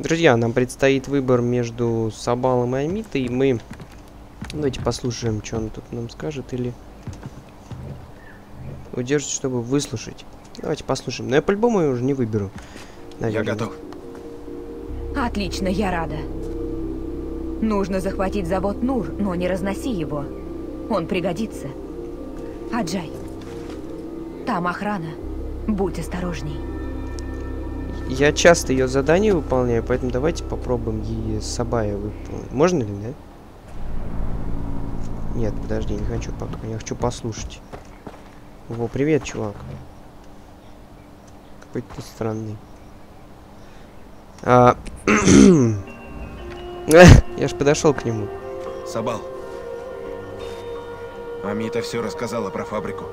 Друзья, нам предстоит выбор между Сабалом и Амитой. И мы... Давайте послушаем, что он тут нам скажет. Или... Удержите, чтобы выслушать. Давайте послушаем. Но я по-любому уже не выберу. Наверное. Я готов. Отлично, я рада. Нужно захватить завод Нур, но не разноси его. Он пригодится. Аджай, там охрана. Будь осторожней. Я часто ее задание выполняю, поэтому давайте попробуем ей Сабая выполнить. Можно ли, да? Нет, подожди, не хочу пока. Я хочу послушать. Во, привет, чувак. Какой ты странный. А... Я ж подошел к нему. Сабал. Амита все рассказала про фабрику.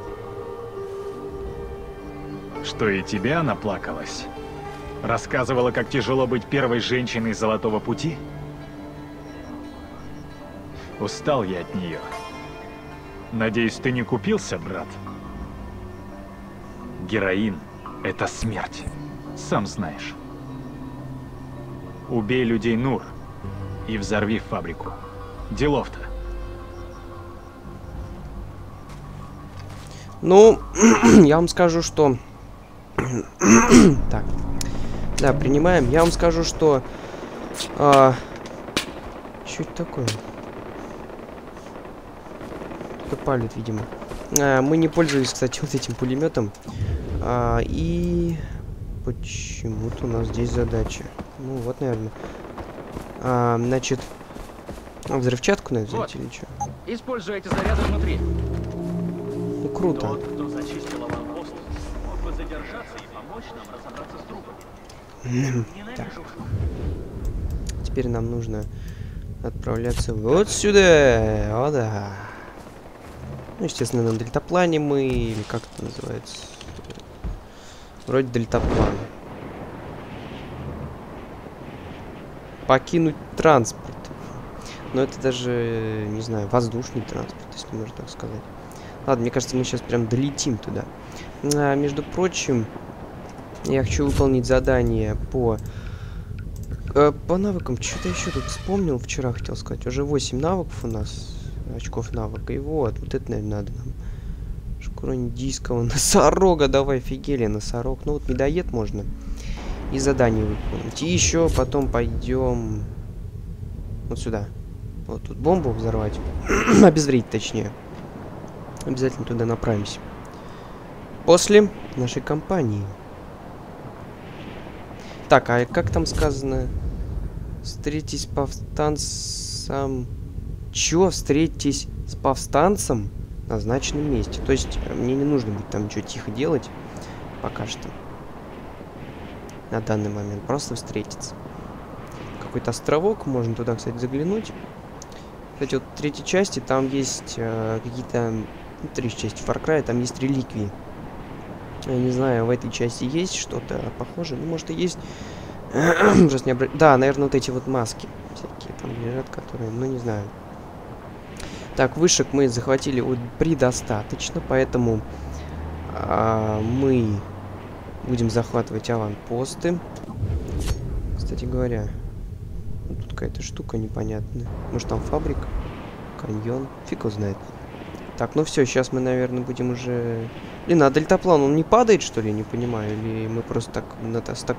Что и тебя наплакалась? Рассказывала, как тяжело быть первой женщиной Золотого Пути? Устал я от нее. Надеюсь, ты не купился, брат? Героин — это смерть. Сам знаешь. Убей людей Нур и взорви фабрику. Делов-то. Ну, я вам скажу, что... так. Да, принимаем. Я вам скажу, что... А... Что это такое? Кто палит, видимо. А, мы не пользовались, кстати, вот этим пулеметом. А, и... Почему-то у нас здесь задача. Ну, вот, наверное. А, значит... Взрывчатку надо взять вот. или что? Используй эти заряды внутри. Ну, круто. Тот, кто зачистил аванпост, мог бы задержаться и помочь нам разобраться с. Так. Теперь нам нужно отправляться вот сюда. О, да. Ну, естественно, на дельтаплане мы, или как это называется? Вроде дельтаплан. Покинуть транспорт. Но это даже, не знаю, воздушный транспорт, если можно так сказать. Ладно, мне кажется, мы сейчас прям долетим туда. А, между прочим, я хочу выполнить задание по... Э, по навыкам. Что-то еще тут вспомнил вчера, хотел сказать. Уже 8 навыков у нас. Очков навыка. И вот, вот это, наверное, надо нам. Шкура индийского носорога. Давай, офигели, носорог. Ну вот, медоед можно. И задание выполнить. И еще потом пойдем... Вот сюда. Вот тут бомбу взорвать. Обезвредить, точнее. Обязательно туда направимся. После нашей кампании. Так, а как там сказано? Встретитесь с повстанцем... Чё? Встретитесь с повстанцем в назначенном месте. То есть, э, мне не нужно будет там ничего тихо делать. Пока что. На данный момент. Просто встретиться. Какой-то островок. Можно туда, кстати, заглянуть. Кстати, вот в третьей части там есть э, какие-то ну, три части Far Cry, там есть реликвии. Я не знаю, в этой части есть что-то похожее. Ну, может и есть. Просто не обра... Да, наверное, вот эти вот маски всякие там лежат, которые, ну, не знаю. Так, вышек мы захватили вот предостаточно, поэтому а, мы будем захватывать аванпосты. Кстати говоря, тут какая-то штука непонятная. Может, там фабрика? Каньон? Фиг его знает. Так, ну все, сейчас мы, наверное, будем уже... Блин, а дельтаплан, он не падает, что ли? Не понимаю. Или мы просто так, на, с, так,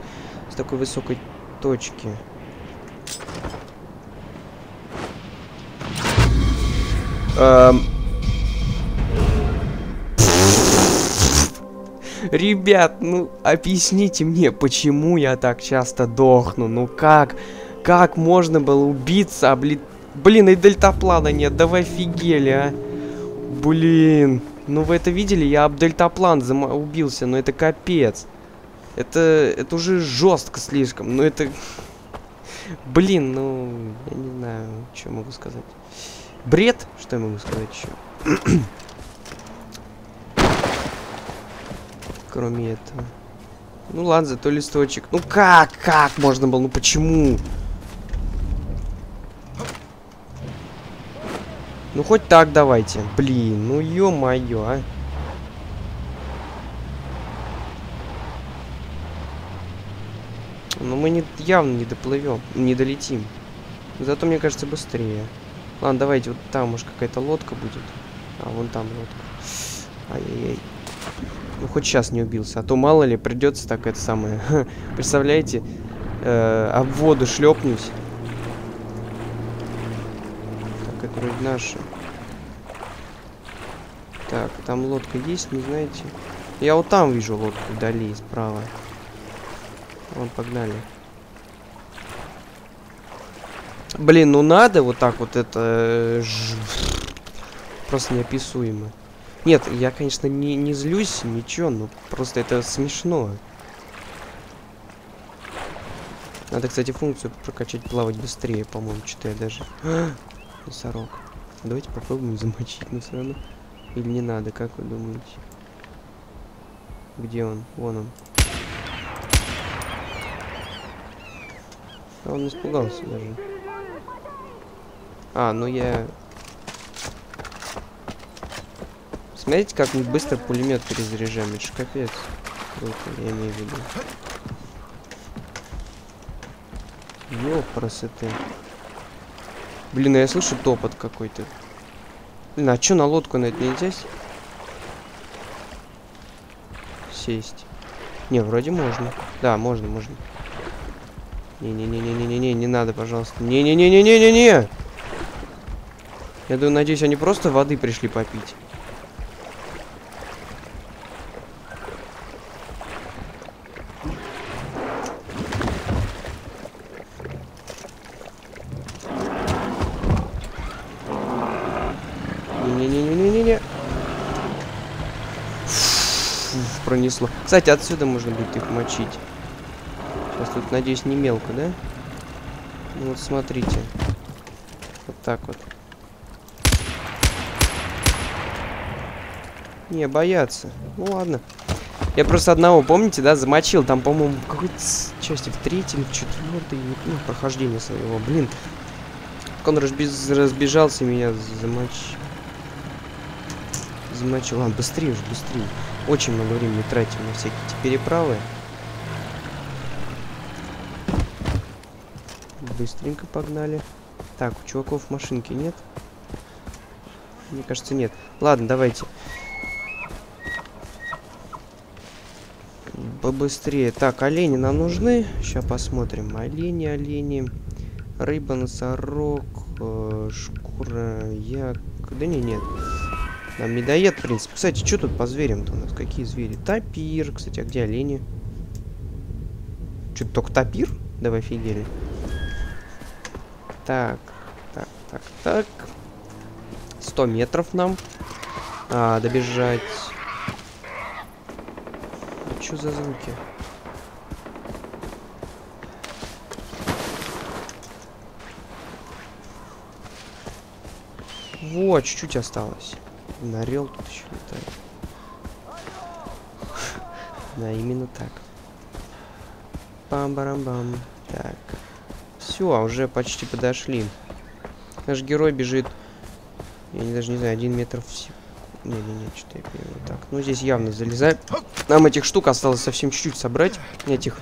с такой высокой точки... Эм... Ребят, ну объясните мне, почему я так часто дохну? Ну как? Как можно было убиться, обли... Блин, и дельтаплана нет, давай офигели, а. Блин. Ну вы это видели? Я об дельтаплан убился, но это капец. Это, это уже жестко слишком. Ну это... Блин, ну... Я не знаю, что могу сказать. Бред? Что я могу сказать еще? Кроме этого. Ну ладно, зато листочек. Ну как? Как можно было? Ну почему? Ну хоть так давайте. Блин, ну ё-моё, а. Ну мы не, явно не доплывем, не долетим. Зато, мне кажется, быстрее. Ладно, давайте, вот там, может, какая-то лодка будет. А, вон там лодка. Ай-яй-яй. Ну, хоть сейчас не убился. А то, мало ли, придется так это самое. Представляете? Э, об воду шлепнусь. Так, это вроде наша. Так, там лодка есть, не знаете? Я вот там вижу лодку вдали, справа. Вон, погнали. Блин, ну надо вот так вот это... э, Просто неописуемо. Нет, я, конечно, не, не злюсь, ничего, но просто это смешно. Надо, кстати, функцию прокачать плавать быстрее, по-моему, что-то я даже... А, Носорог. Давайте попробуем замочить, но все равно. Или не надо, как вы думаете? Где он? Вон он. А он испугался даже. А, ну я... Смотрите, как мы быстро пулемет перезаряжаем. Это ж капец. Круто, я имею в виду. Ёпрасоты. Блин, а я слышу топот какой-то. Блин, а чё на лодку на это нельзя сесть? Не, вроде можно. Да, можно, можно. Не-не-не-не-не-не, не надо, пожалуйста. Не-не-не-не-не-не-не! Я думаю, надеюсь, они просто воды пришли попить. Кстати, отсюда можно будет их мочить. Сейчас тут, надеюсь, не мелко, да? Ну вот смотрите. Вот так вот. Не, боятся. Ну ладно. Я просто одного, помните, да, замочил. Там, по-моему, в какой-то части в третьей или в четвертой, помню, прохождение своего. Блин. Он разбез- разбежался, меня замочил. Замочил. Ладно, быстрее уже, быстрее. Очень много времени тратим на всякие эти переправы. Быстренько погнали. Так, у чуваков машинки нет? Мне кажется, нет. Ладно, давайте. Побыстрее. Так, олени нам нужны. Сейчас посмотрим. Олени, олени. Рыба, носорог, э, шкура, як... Да не, нет. Нам медоед, в принципе. Кстати, что тут по зверям-то у нас? Какие звери? Тапир. Кстати, а где олени? Что, только тапир? Да вы офигели. Так, так, так, так. 100 метров нам. А, добежать. Что за звуки? Вот, чуть-чуть осталось. Нарел тут еще летает. Да, именно так. Пам-барам-бам. Так. Все, уже почти подошли. Наш герой бежит. Я не, даже не знаю, один метр в сек- Не-не-не, что-то я перевел. Так, ну здесь явно залезает. Нам этих штук осталось совсем чуть-чуть собрать. Этих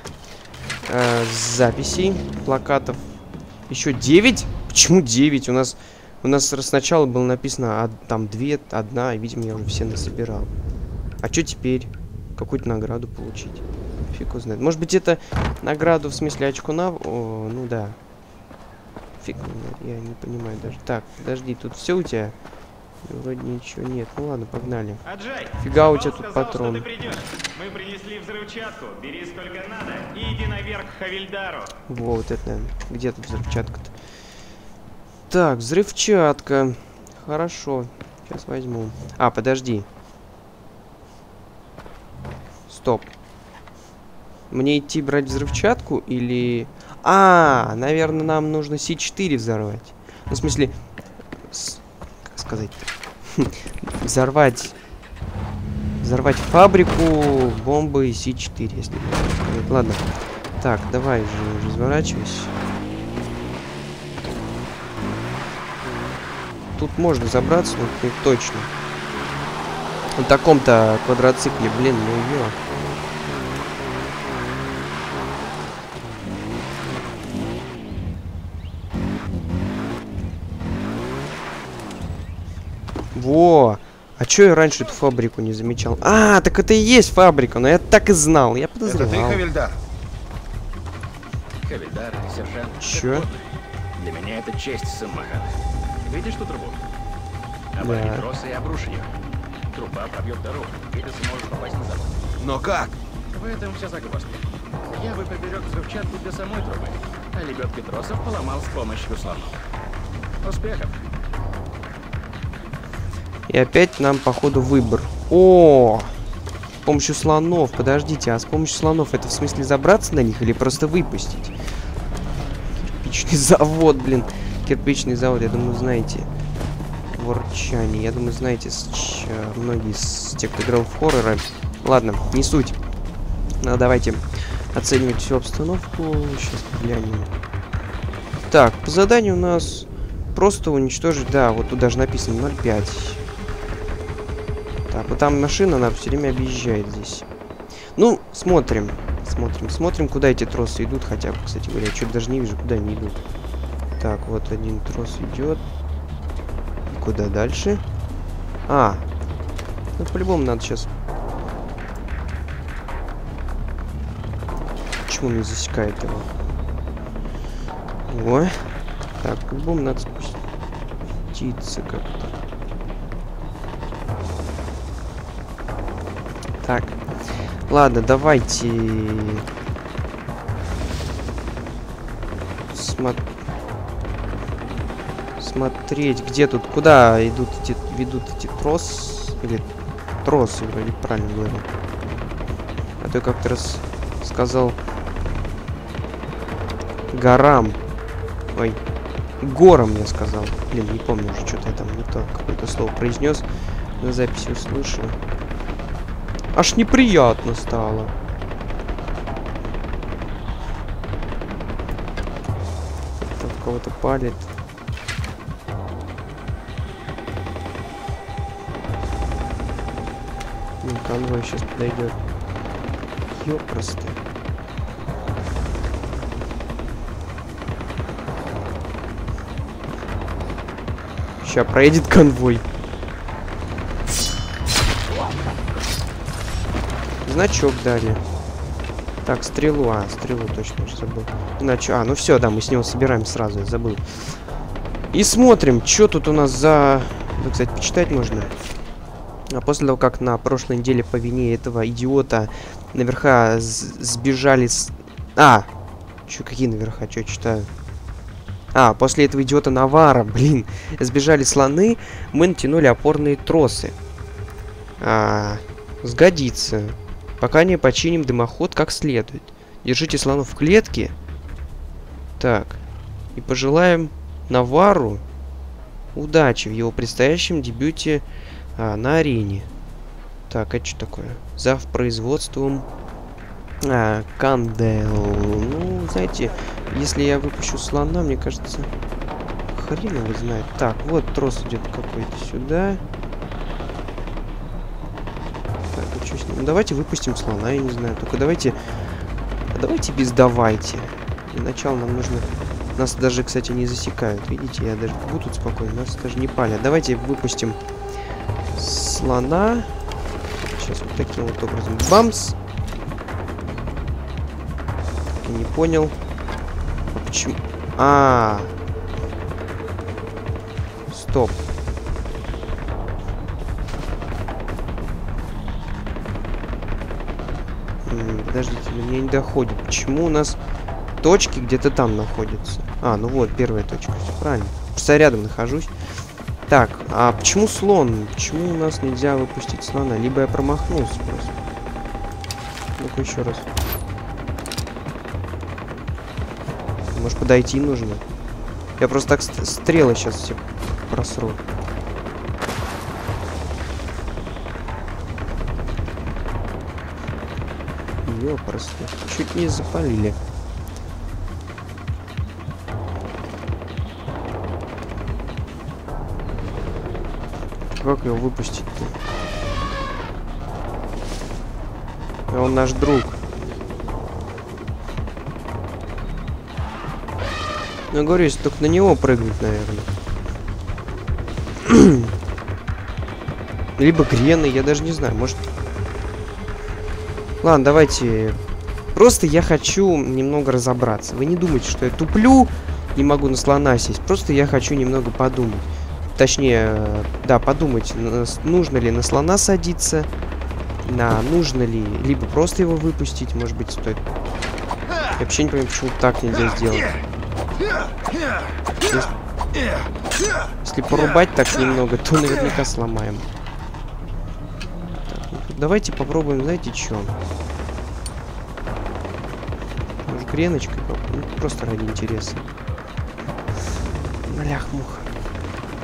э, записей, плакатов. Еще 9? Почему 9? У нас у нас сначала было написано а, там две, одна, и, видимо, я уже все насобирал. А что теперь? Какую-то награду получить? Фиг его знает. Может быть, это награду в смысле очку на... О, ну да. Фиг я не понимаю даже. Так, подожди, тут все у тебя? Вроде ничего нет. Ну ладно, погнали. Аджай, Фига у тебя тут сказал, патрон. Мы принесли взрывчатку. Бери сколько надо и иди наверх к Хавильдару. Во, вот это, наверное. Где тут взрывчатка-то? Так, взрывчатка. Хорошо. Сейчас возьму. А, подожди. Стоп. Мне идти брать взрывчатку или... А, наверное, нам нужно С4 взорвать. Ну, в смысле... с- Как сказать? Взорвать... Взорвать фабрику бомбы С4, если. Ладно. Так, давай же разворачивайся. тут можно забраться, вот ну, точно. На таком-то квадроцикле, блин, ну ё. Во! А чё я раньше эту фабрику не замечал? А, так это и есть фабрика, но я так и знал, я подозревал. Это ты, Хавильдар? Хавильдар, сержант. Чё? Для меня это честь, сын Видишь ту трубу? Оборви Да. тросы и обрушь ее. Труба пробьет дорогу, и ты сможешь попасть на завод. Но как? В этом вся загвоздка. Я бы приберег взрывчатку для самой трубы, а лебедки тросов поломал с помощью слонов. Успехов! И опять нам, походу, выбор. О! С помощью слонов. Подождите, а с помощью слонов это в смысле забраться на них или просто выпустить? Кирпичный завод, блин. Кирпичный завод, я думаю, знаете. Ворчание. Я думаю, знаете, с ч- многие из тех, кто играл в хорроры. Ладно, не суть. Ну, давайте оценивать всю обстановку. Сейчас глянем. Так, по заданию у нас просто уничтожить, да, вот тут даже написано 0,5. Так, вот там машина, она все время объезжает здесь. Ну, смотрим. Смотрим, смотрим, куда эти тросы идут хотя кстати говоря. Что-то даже не вижу, куда они идут. Так, вот один трос идет. Куда дальше? А, ну по-любому надо сейчас... Почему не засекает его? Ой. Так, по-любому надо спуститься как-то. Так. Ладно, давайте... Смо- Смотреть, где тут, куда идут эти, ведут эти трос... Или тросы, вроде правильно говорю. А то как-то раз сказал... Горам. Ой, гором я сказал. Блин, не помню уже, что-то я там не то какое-то слово произнес. На записи услышал. Аж неприятно стало. Кого-то палит. Ну, конвой сейчас подойдет. Ёпросты. Сейчас проедет конвой. Значок дали. Так, стрелу. А, стрелу точно уже забыл. Иначе. А, ну все, да, мы с него собираем сразу, я забыл. И смотрим, что тут у нас за... Да, кстати, почитать можно. А после того, как на прошлой неделе по вине этого идиота наверха сбежали с... А! Чё, какие наверха? Чё читаю? А, после этого идиота Навара, блин, сбежали слоны, мы натянули опорные тросы. А, сгодится. Пока не починим дымоход как следует. Держите слонов в клетке. Так. И пожелаем Навару удачи в его предстоящем дебюте а, на арене. Так, это что такое? Зав производством а, Кандел. Ну, знаете, если я выпущу слона, мне кажется, хрен его знает. Так, вот трос идет какой-то сюда. Так, а чё с ним? Ну, давайте выпустим слона, я не знаю. Только давайте... Давайте без давайте. Для начала нам нужно... Нас даже, кстати, не засекают. Видите, я даже буду спокойно. Нас даже не палят. Давайте выпустим слона. Сейчас вот таким вот образом. Бамс! Я не понял. А почему... А, Стоп. М, Подождите, до меня не доходит. Почему у нас точки где-то там находятся? А, ну вот, первая точка. Правильно. Просто рядом нахожусь. Так, а почему слон? Почему у нас нельзя выпустить слона? Либо я промахнулся просто. Ну-ка еще раз. Может подойти нужно? Я просто так ст- стрелы сейчас все просру. Ёпрст, чуть не запалили. Как его выпустить-то? А Он наш друг. Ну, говорю, если только на него прыгнуть, наверное. Либо грены, я даже не знаю, может... Ладно, давайте... Просто я хочу немного разобраться. Вы не думайте, что я туплю, не могу на слона сесть. Просто я хочу немного подумать. Точнее, да, подумать, нужно ли на слона садиться, на нужно ли, либо просто его выпустить, может быть, стоит. Я вообще не понимаю, почему так нельзя сделать. Если, если порубать так немного, то наверняка сломаем. Ну, давайте попробуем, знаете, что? Может, греночкой? Ну, просто ради интереса. Малях муха.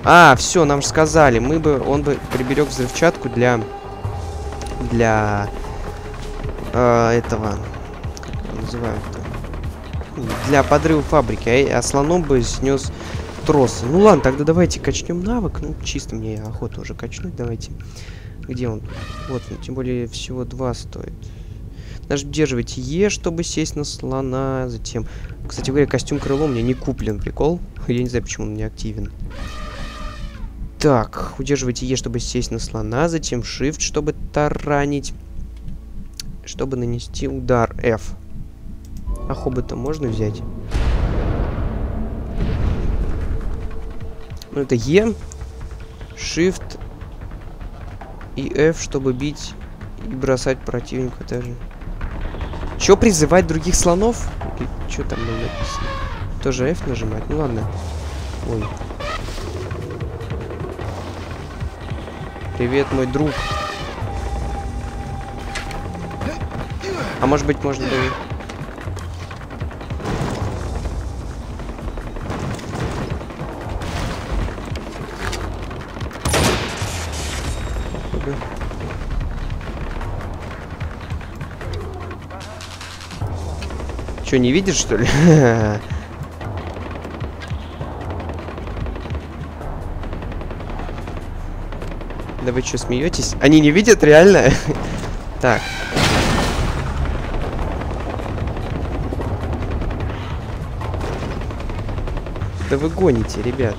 А, все, нам же сказали, мы бы, он бы приберег взрывчатку для, для э, этого, как называют-то, для подрыва фабрики, а, а слоном бы снес тросы. Ну ладно, тогда давайте качнем навык, ну чисто мне охота уже качнуть, давайте. Где он? Вот, ну, тем более всего два стоит. Надо удерживать Е, чтобы сесть на слона, затем... Кстати говоря, костюм крыло у меня не куплен, прикол. Я не знаю, почему он не активен. Так, удерживайте Е, чтобы сесть на слона, затем Shift, чтобы таранить, чтобы нанести удар F. А хобота можно взять? Ну, это Е, Shift и F, чтобы бить и бросать противника даже. Чё, призывать других слонов? Или там было написано? Тоже F нажимать? Ну ладно. Ой. Привет, мой друг. А может быть, можно было... Что, не видишь, что ли? Да вы что, смеетесь? Они не видят, реально? так. Да вы гоните, ребят.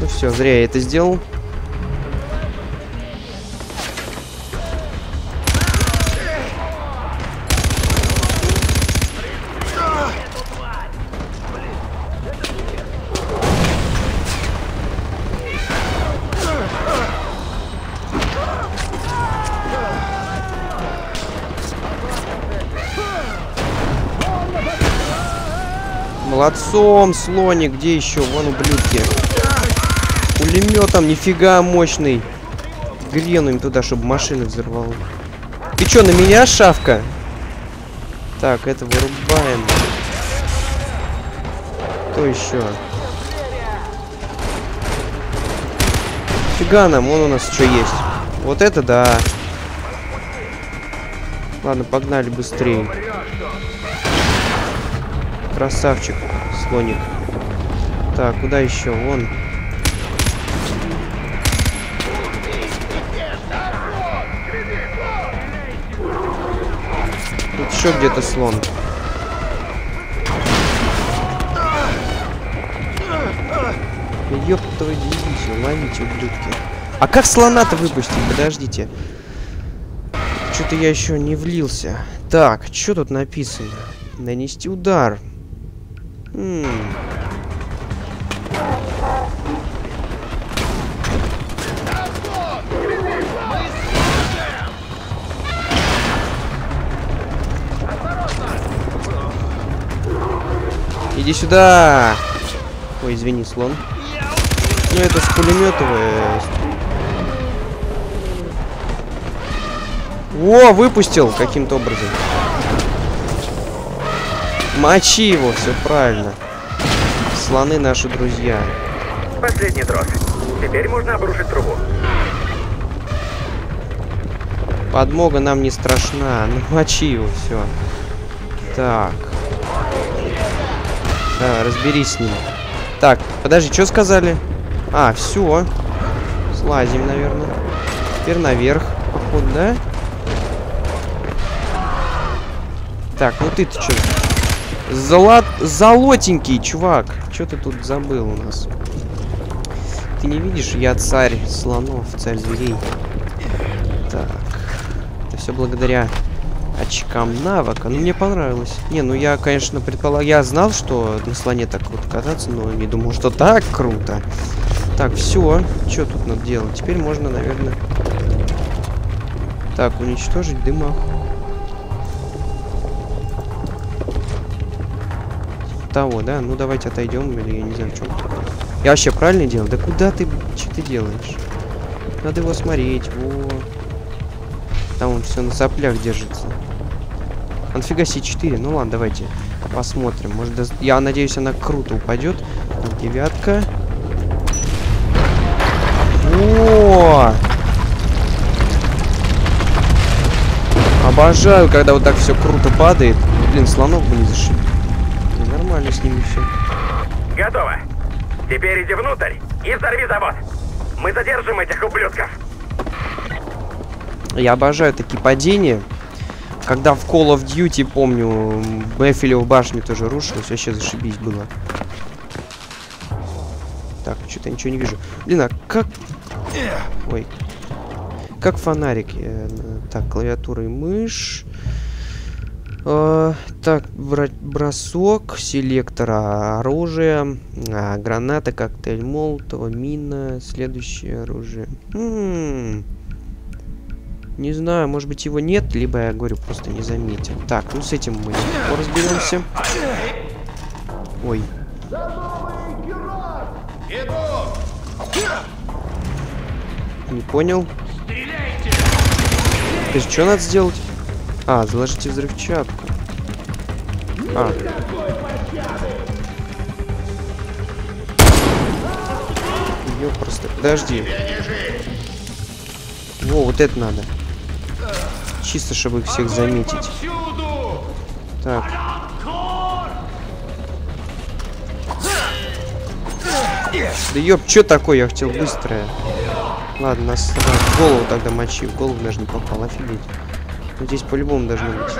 Ну все, зря я это сделал. Молодцом, слоник, где еще? Вон ублюдки. Пулеметом, нифига мощный. Грену им туда, чтобы машины взорвало. Ты что, на меня, шавка? Так, это вырубаем. Кто еще? Фига нам, вон у нас что есть. Вот это да. Ладно, погнали быстрее. Красавчик, слоник. Так, куда еще? Вон. Тут еще где-то слон. Ёб твою дивизию, ловите, ублюдки. А как слона-то выпустить? Подождите. Что-то я еще не влился. Так, что тут написано? Нанести удар. Иди сюда! Ой, извини, слон. Ну, это с пулеметовая. О, выпустил каким-то образом. Мочи его, все правильно. Слоны наши друзья. Последний трос. Теперь можно обрушить трубу. Подмога нам не страшна. Ну, мочи его, все. Так. Да, разберись с ним. Так, подожди, что сказали? А, все. Слазим, наверное. Теперь наверх. Походу, да? Так, ну ты-то что? Золот... Золотенький, чувак. Что ты тут забыл у нас? Ты не видишь? Я царь слонов, царь зверей. Так. Это все благодаря очкам навыка. Ну, мне понравилось. Не, ну я, конечно, предполагал... Я знал, что на слоне так вот кататься, но не думал, что так круто. Так, все. Что тут надо делать? Теперь можно, наверное... Так, уничтожить дымоход. Того, да? Ну давайте отойдем, или я не знаю, чем. Я вообще правильно делал? Да куда ты, что ты делаешь? Надо его смотреть, во. Там он все на соплях держится. А нафига себе 4? Ну ладно, давайте посмотрим. Может, я надеюсь, она круто упадет. Девятка. О! Обожаю, когда вот так все круто падает. Блин, слонок бы не зашиб нормально с ними все. Готово. Теперь иди внутрь и взорви завод. Мы задержим этих ублюдков. Я обожаю такие падения. Когда в Call of Duty, помню, Бэффилев башню тоже рушилась, вообще зашибись было. Так, что-то ничего не вижу. Блин, а как... Ой. Как фонарик. Э, так, клавиатура и мышь. Э, так, бросок селектора оружия, а, граната, коктейль Молотова, мина, следующее оружие. М -м -м. Не знаю, может быть его нет, либо я говорю, просто не заметил. Так, ну с этим мы разберемся. Ой. Не понял. То есть что надо сделать? А, заложите взрывчатку. А. Ее просто... Подожди. Во, вот это надо. Чисто, чтобы их всех заметить. Так. Да ёб, что такое? Я хотел быстрое. Ладно, нас голову тогда мочи. В голову даже не попал, офигеть. Здесь по-любому должно быть.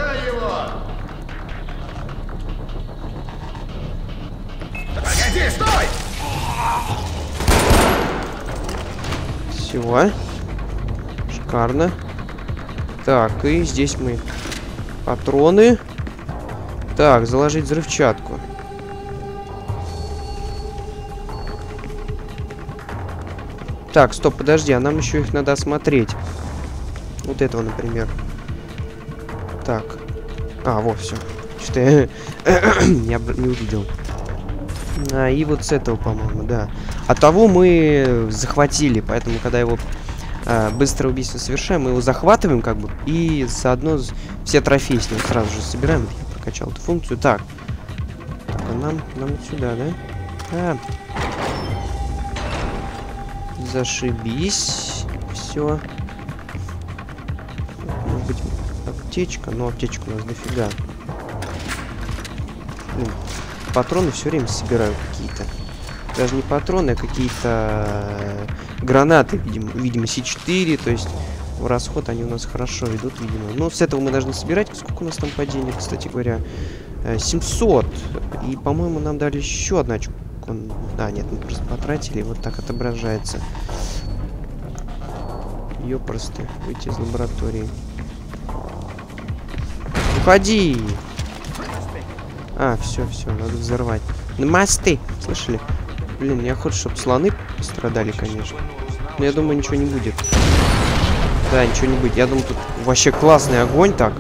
Погоди, стой! Все. Шикарно. Так, и здесь мы патроны. Так, заложить взрывчатку. Так, стоп, подожди, а нам еще их надо осмотреть. Вот этого, например. Так. А, вот, все. Что-то я не, не увидел. А, и вот с этого, по-моему, да. А того мы захватили, поэтому, когда его а, быстрое убийство совершаем, мы его захватываем, как бы, и заодно все трофеи с него сразу же собираем. Я прокачал эту функцию. Так. Так, а нам, нам вот сюда, да? А. Зашибись. Все. Может быть, аптечка, но аптечка у нас дофига. Ну, патроны все время собираю какие-то. Даже не патроны, а какие-то э, гранаты, видимо, видимо, С4, то есть в расход они у нас хорошо идут, видимо. Но с этого мы должны собирать. Сколько у нас там падений, кстати говоря? 700. Э, И, по-моему, нам дали еще одна очку. А, нет, мы просто потратили, вот так отображается. Ее просто выйти из лаборатории. Уходи! А, все, все, надо взорвать. На мосты! Слышали? Блин, мне охота, чтобы слоны пострадали, конечно. Но я думаю, ничего не будет. Да, ничего не будет. Я думаю, тут вообще классный огонь так.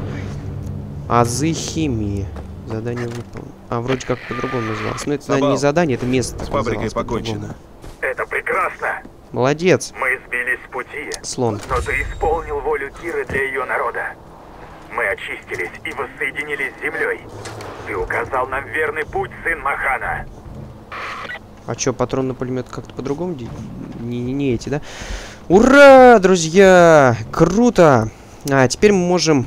Азы химии. Задание выполнено. А, вроде как по-другому называлось. Но это наверное, не задание, это место. С фабрикой покончено. Это прекрасно. Молодец. Мы сбились с пути. Слон. Но ты исполнил волю Киры для ее народа. Мы очистились и воссоединились с землей. Ты указал нам верный путь, сын Махана. А чё, патрон на пулемет как-то по-другому? Не, не, не эти, да? Ура, друзья! Круто! А, теперь мы можем